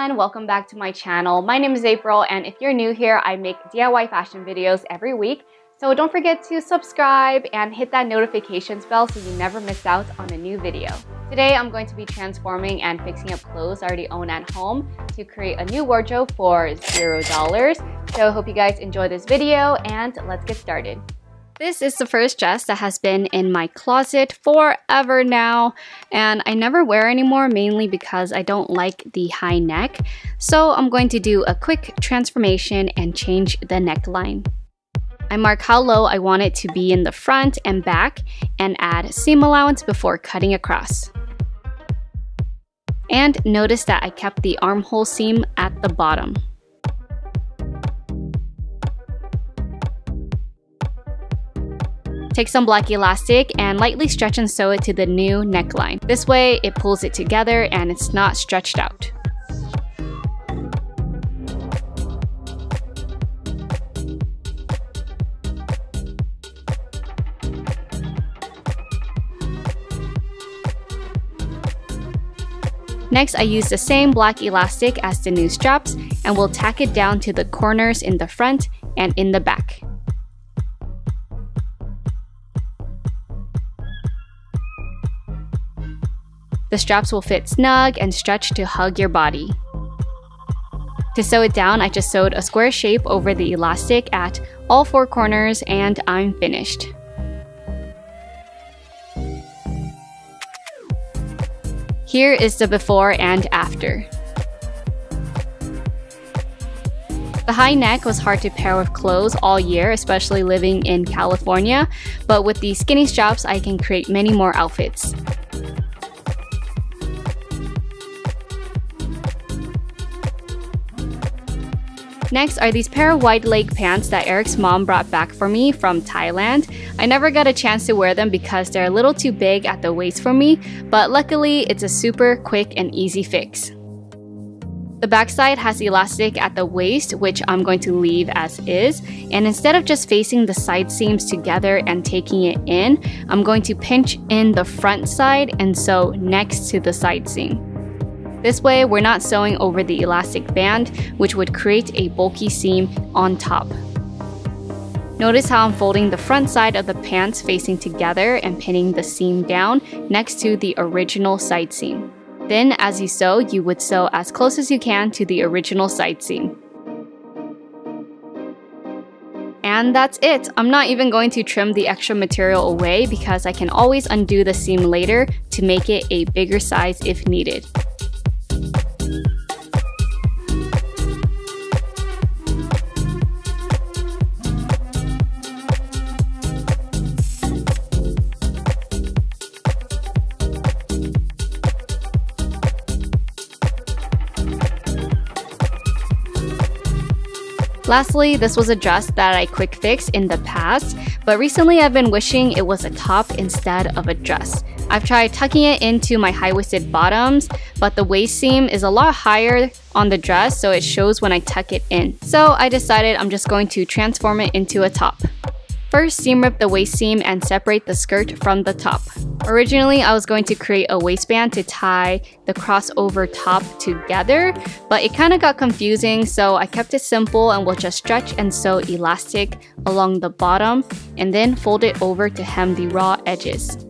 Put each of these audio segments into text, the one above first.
everyone, welcome back to my channel. My name is April and if you're new here, I make DIY fashion videos every week. So don't forget to subscribe and hit that notifications bell so you never miss out on a new video. Today, I'm going to be transforming and fixing up clothes I already own at home to create a new wardrobe for $0. So I hope you guys enjoy this video and let's get started. This is the first dress that has been in my closet forever now and I never wear anymore mainly because I don't like the high neck. So I'm going to do a quick transformation and change the neckline. I mark how low I want it to be in the front and back and add seam allowance before cutting across. And notice that I kept the armhole seam at the bottom. Take some black elastic and lightly stretch and sew it to the new neckline. This way it pulls it together and it's not stretched out. Next, I use the same black elastic as the new straps and will tack it down to the corners in the front and in the back. The straps will fit snug and stretch to hug your body. To sew it down, I just sewed a square shape over the elastic at all four corners and I'm finished. Here is the before and after. The high neck was hard to pair with clothes all year, especially living in California, but with the skinny straps, I can create many more outfits. Next are these pair of wide leg pants that Eric's mom brought back for me from Thailand. I never got a chance to wear them because they're a little too big at the waist for me, but luckily it's a super quick and easy fix. The backside has elastic at the waist, which I'm going to leave as is. And instead of just facing the side seams together and taking it in, I'm going to pinch in the front side and sew next to the side seam. This way, we're not sewing over the elastic band, which would create a bulky seam on top. Notice how I'm folding the front side of the pants facing together and pinning the seam down next to the original side seam. Then, as you sew, you would sew as close as you can to the original side seam. And that's it. I'm not even going to trim the extra material away because I can always undo the seam later to make it a bigger size if needed. Lastly, this was a dress that I quick fixed in the past, but recently I've been wishing it was a top instead of a dress. I've tried tucking it into my high-waisted bottoms, but the waist seam is a lot higher on the dress so it shows when I tuck it in. So I decided I'm just going to transform it into a top. First, seam rip the waist seam and separate the skirt from the top. Originally, I was going to create a waistband to tie the crossover top together, but it kind of got confusing, so I kept it simple and will just stretch and sew elastic along the bottom and then fold it over to hem the raw edges.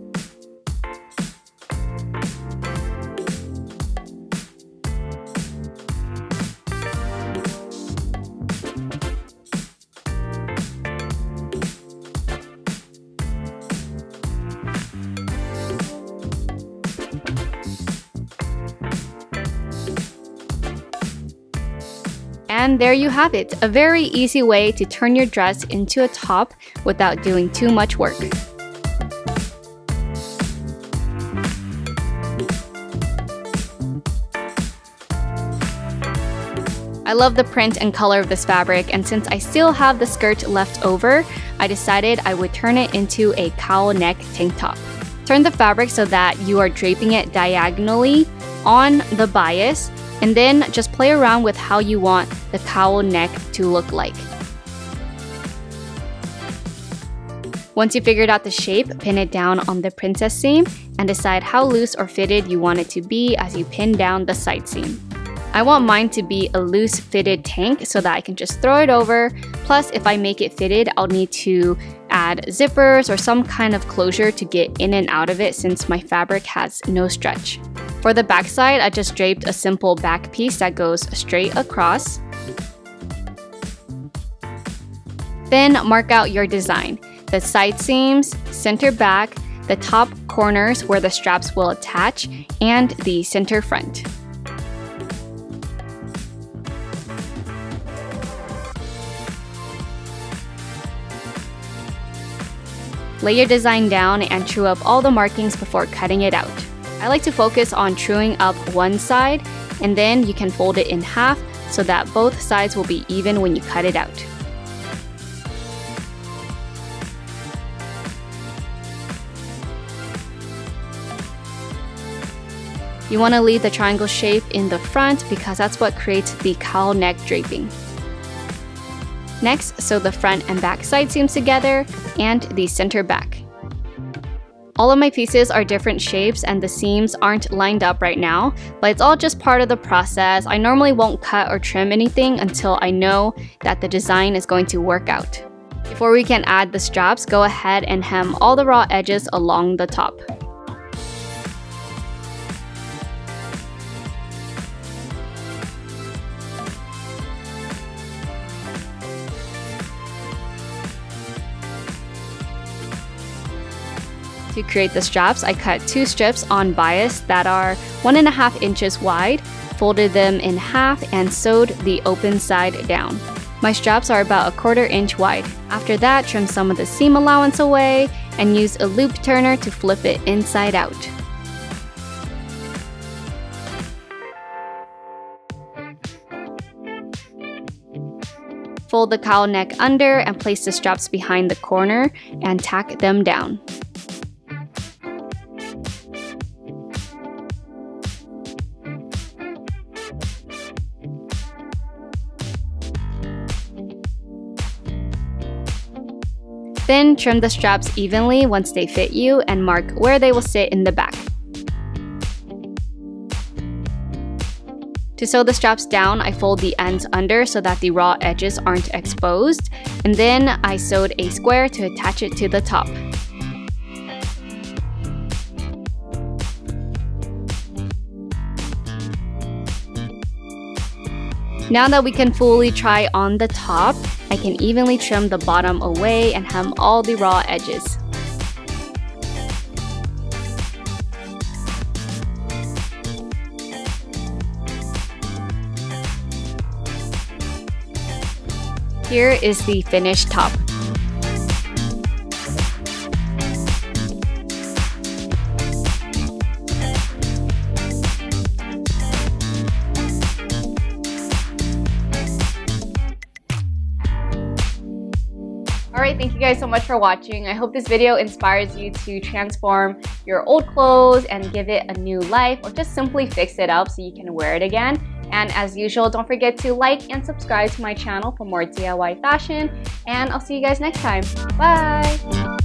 And there you have it, a very easy way to turn your dress into a top without doing too much work. I love the print and color of this fabric and since I still have the skirt left over, I decided I would turn it into a cowl neck tank top. Turn the fabric so that you are draping it diagonally on the bias and then just play around with how you want the cowl neck to look like. Once you figured out the shape, pin it down on the princess seam and decide how loose or fitted you want it to be as you pin down the side seam. I want mine to be a loose fitted tank so that I can just throw it over. Plus, if I make it fitted, I'll need to add zippers or some kind of closure to get in and out of it since my fabric has no stretch. For the backside, I just draped a simple back piece that goes straight across. Then mark out your design. The side seams, center back, the top corners where the straps will attach, and the center front. Lay your design down and true up all the markings before cutting it out. I like to focus on truing up one side and then you can fold it in half so that both sides will be even when you cut it out. You want to leave the triangle shape in the front because that's what creates the cowl neck draping. Next, sew the front and back side seams together and the center back. All of my pieces are different shapes and the seams aren't lined up right now, but it's all just part of the process. I normally won't cut or trim anything until I know that the design is going to work out. Before we can add the straps, go ahead and hem all the raw edges along the top. To create the straps, I cut two strips on bias that are one and a half inches wide, folded them in half, and sewed the open side down. My straps are about a quarter inch wide. After that, trim some of the seam allowance away and use a loop turner to flip it inside out. Fold the cowl neck under and place the straps behind the corner and tack them down. Then trim the straps evenly once they fit you and mark where they will sit in the back. To sew the straps down, I fold the ends under so that the raw edges aren't exposed, and then I sewed a square to attach it to the top. Now that we can fully try on the top, I can evenly trim the bottom away and hem all the raw edges. Here is the finished top. Guys so much for watching. I hope this video inspires you to transform your old clothes and give it a new life or just simply fix it up so you can wear it again. And as usual, don't forget to like and subscribe to my channel for more DIY fashion. And I'll see you guys next time. Bye!